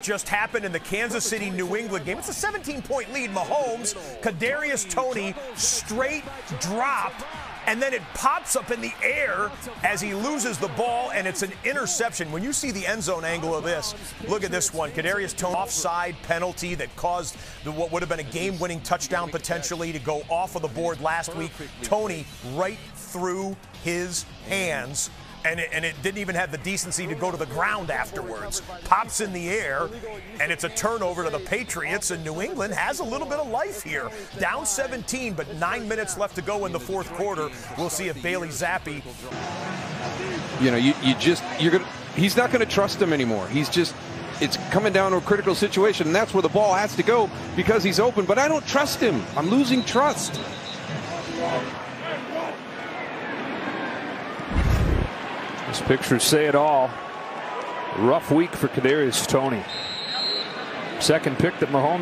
just happened in the Kansas City New England game. It's a 17 point lead. Mahomes, Kadarius Toney, straight drop, and then it pops up in the air as he loses the ball, and it's an interception. When you see the end zone angle of this, look at this one. Kadarius Toney offside penalty that caused the, what would have been a game-winning touchdown potentially to go off of the board last week. Toney right through his hands and it, and it, didn't even have the decency to go to the ground afterwards. Pops in the air, and it's a turnover to the Patriots, and New England has a little bit of life here. Down 17, but nine minutes left to go in the fourth quarter. We'll see if Bailey Zappe. You know, you, you just, you're going to, he's not going to trust him anymore. He's just, it's coming down to a critical situation, and that's where the ball has to go because he's open. But I don't trust him. I'm losing trust. These pictures say it all. Rough week for Kadarius Toney. Second pick that Mahomes